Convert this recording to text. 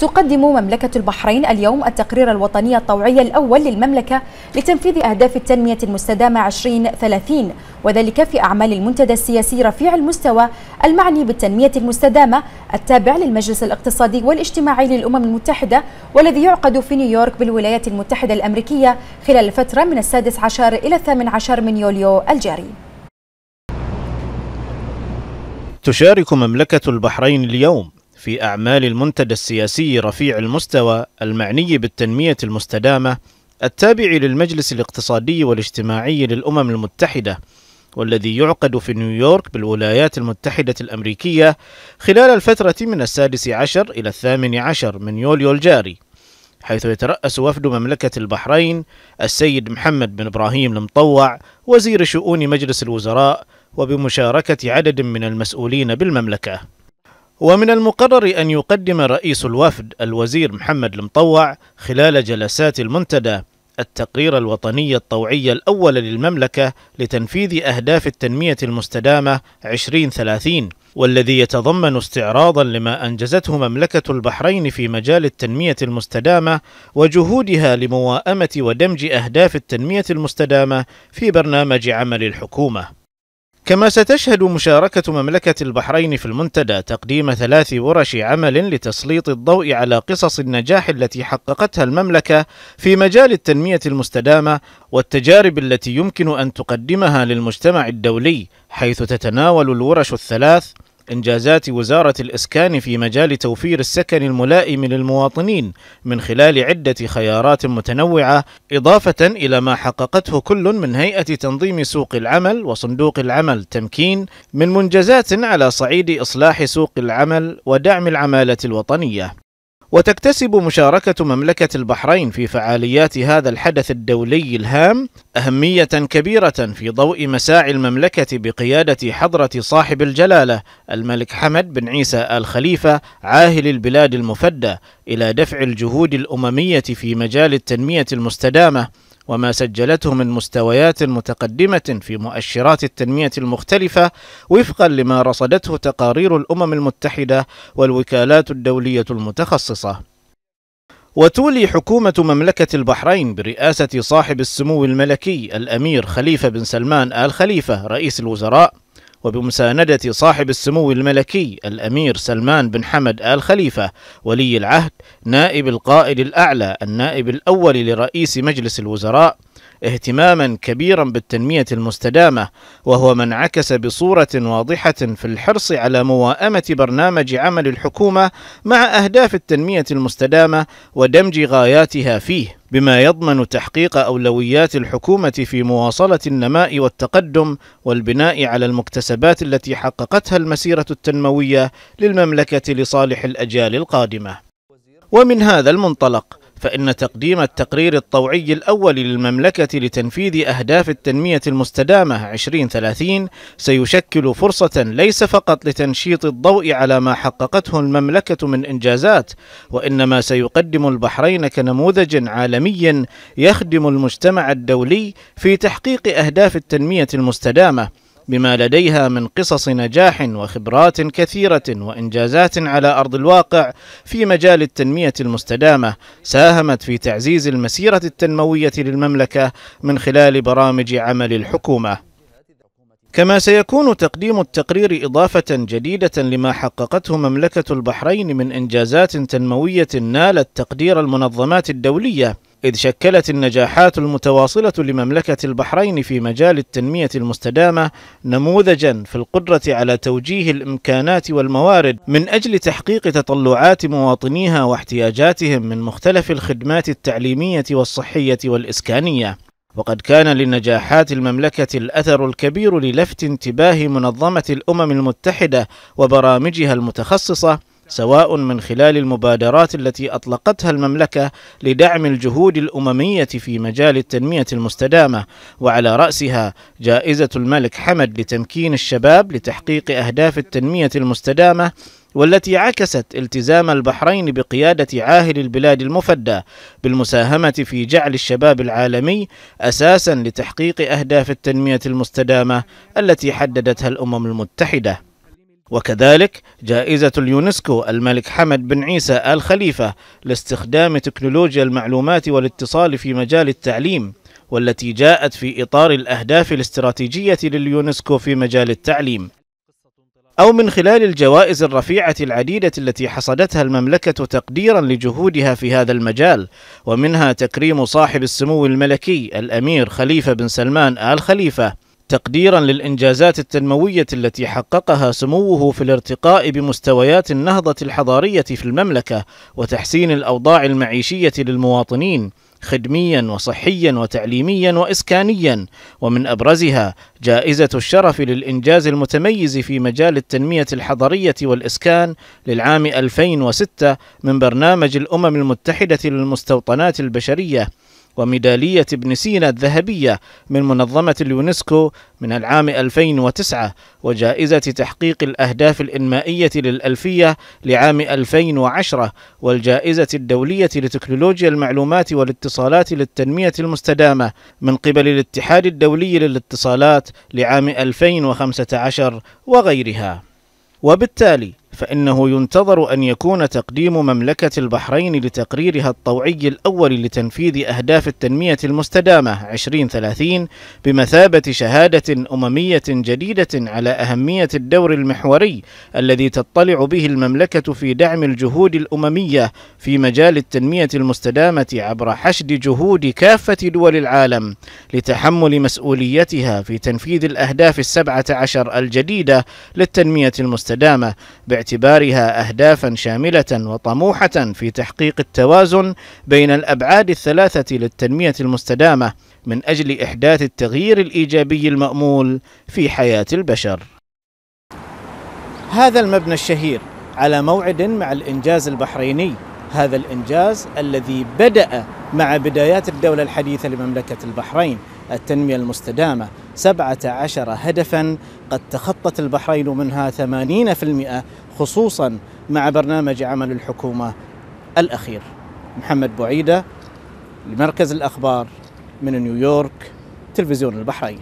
تقدم مملكة البحرين اليوم التقرير الوطني الطوعي الأول للمملكة لتنفيذ أهداف التنمية المستدامة 2030 وذلك في أعمال المنتدى السياسي رفيع المستوى المعني بالتنمية المستدامة التابع للمجلس الاقتصادي والاجتماعي للأمم المتحدة والذي يعقد في نيويورك بالولايات المتحدة الأمريكية خلال الفترة من السادس عشر إلى الثامن عشر من يوليو الجاري. تشارك مملكة البحرين اليوم في أعمال المنتدى السياسي رفيع المستوى المعني بالتنمية المستدامة التابع للمجلس الاقتصادي والاجتماعي للأمم المتحدة والذي يعقد في نيويورك بالولايات المتحدة الأمريكية خلال الفترة من السادس عشر إلى الثامن عشر من يوليو الجاري حيث يترأس وفد مملكة البحرين السيد محمد بن إبراهيم المطوع وزير شؤون مجلس الوزراء وبمشاركة عدد من المسؤولين بالمملكة. ومن المقرر أن يقدم رئيس الوفد الوزير محمد المطوع خلال جلسات المنتدى التقرير الوطني الطوعي الأول للمملكة لتنفيذ أهداف التنمية المستدامة 2030 والذي يتضمن استعراضا لما أنجزته مملكة البحرين في مجال التنمية المستدامة وجهودها لمواءمة ودمج أهداف التنمية المستدامة في برنامج عمل الحكومة. كما ستشهد مشاركة مملكة البحرين في المنتدى تقديم ثلاث ورش عمل لتسليط الضوء على قصص النجاح التي حققتها المملكة في مجال التنمية المستدامة والتجارب التي يمكن أن تقدمها للمجتمع الدولي حيث تتناول الورش الثلاث إنجازات وزارة الإسكان في مجال توفير السكن الملائم للمواطنين من خلال عدة خيارات متنوعة إضافة إلى ما حققته كل من هيئة تنظيم سوق العمل وصندوق العمل تمكين من منجزات على صعيد إصلاح سوق العمل ودعم العمالة الوطنية. وتكتسب مشاركة مملكة البحرين في فعاليات هذا الحدث الدولي الهام أهمية كبيرة في ضوء مساعي المملكة بقيادة حضرة صاحب الجلالة الملك حمد بن عيسى آل خليفة عاهل البلاد المفدى إلى دفع الجهود الأممية في مجال التنمية المستدامة. وما سجلته من مستويات متقدمة في مؤشرات التنمية المختلفة وفقا لما رصدته تقارير الأمم المتحدة والوكالات الدولية المتخصصة. وتولي حكومة مملكة البحرين برئاسة صاحب السمو الملكي الأمير خليفة بن سلمان آل خليفة رئيس الوزراء وبمساندة صاحب السمو الملكي الأمير سلمان بن حمد آل خليفة ولي العهد نائب القائد الأعلى النائب الأول لرئيس مجلس الوزراء اهتماما كبيرا بالتنمية المستدامة وهو ما انعكس بصورة واضحة في الحرص على موائمة برنامج عمل الحكومة مع أهداف التنمية المستدامة ودمج غاياتها فيه. بما يضمن تحقيق أولويات الحكومة في مواصلة النماء والتقدم والبناء على المكتسبات التي حققتها المسيرة التنموية للمملكة لصالح الأجيال القادمة. ومن هذا المنطلق فإن تقديم التقرير الطوعي الأول للمملكة لتنفيذ أهداف التنمية المستدامة 2030 سيشكل فرصة ليس فقط لتنشيط الضوء على ما حققته المملكة من إنجازات، وإنما سيقدم البحرين كنموذج عالمي يخدم المجتمع الدولي في تحقيق أهداف التنمية المستدامة. بما لديها من قصص نجاح وخبرات كثيرة وإنجازات على أرض الواقع في مجال التنمية المستدامة ساهمت في تعزيز المسيرة التنموية للمملكة من خلال برامج عمل الحكومة. كما سيكون تقديم التقرير إضافة جديدة لما حققته مملكة البحرين من إنجازات تنموية نالت تقدير المنظمات الدولية إذ شكلت النجاحات المتواصلة لمملكة البحرين في مجال التنمية المستدامة نموذجا في القدرة على توجيه الإمكانات والموارد من أجل تحقيق تطلعات مواطنيها واحتياجاتهم من مختلف الخدمات التعليمية والصحية والإسكانية. وقد كان لنجاحات المملكة الأثر الكبير للفت انتباه منظمة الأمم المتحدة وبرامجها المتخصصة سواء من خلال المبادرات التي أطلقتها المملكة لدعم الجهود الأممية في مجال التنمية المستدامة وعلى رأسها جائزة الملك حمد لتمكين الشباب لتحقيق أهداف التنمية المستدامة والتي عكست التزام البحرين بقيادة عاهل البلاد المفدى بالمساهمة في جعل الشباب العالمي أساسا لتحقيق أهداف التنمية المستدامة التي حددتها الأمم المتحدة. وكذلك جائزة اليونسكو الملك حمد بن عيسى آل خليفة لاستخدام تكنولوجيا المعلومات والاتصال في مجال التعليم والتي جاءت في إطار الأهداف الاستراتيجية لليونسكو في مجال التعليم. أو من خلال الجوائز الرفيعة العديدة التي حصدتها المملكة تقديرا لجهودها في هذا المجال ومنها تكريم صاحب السمو الملكي الأمير خليفة بن سلمان آل خليفة تقديرا للإنجازات التنموية التي حققها سموه في الارتقاء بمستويات النهضة الحضارية في المملكة وتحسين الأوضاع المعيشية للمواطنين خدميا وصحيا وتعليميا واسكانيا. ومن أبرزها جائزة الشرف للإنجاز المتميز في مجال التنمية الحضريه والإسكان للعام 2006 من برنامج الأمم المتحدة للمستوطنات البشرية. وميدالية ابن سينا الذهبية من منظمة اليونسكو من العام 2009 وجائزة تحقيق الأهداف الإنمائية للألفية لعام 2010 والجائزة الدولية لتكنولوجيا المعلومات والاتصالات للتنمية المستدامة من قبل الاتحاد الدولي للاتصالات لعام 2015 وغيرها. وبالتالي فإنه ينتظر أن يكون تقديم مملكة البحرين لتقريرها الطوعي الأول لتنفيذ أهداف التنمية المستدامة 2030 بمثابة شهادة أممية جديدة على أهمية الدور المحوري الذي تطلع به المملكة في دعم الجهود الأممية في مجال التنمية المستدامة عبر حشد جهود كافة دول العالم لتحمل مسؤوليتها في تنفيذ الأهداف السبعة عشر الجديدة للتنمية المستدامة باعتبارها اهدافا شاملة وطموحه في تحقيق التوازن بين الأبعاد الثلاثة للتنمية المستدامة من أجل إحداث التغيير الإيجابي المأمول في حياة البشر. هذا المبنى الشهير على موعد مع الإنجاز البحريني، هذا الإنجاز الذي بدأ مع بدايات الدولة الحديثة لمملكة البحرين، التنمية المستدامة 17 هدفا قد تخطت البحرين منها 80% خصوصا مع برنامج عمل الحكومة الأخير. محمد بوعيدة لمركز الأخبار من نيويورك تلفزيون البحرين.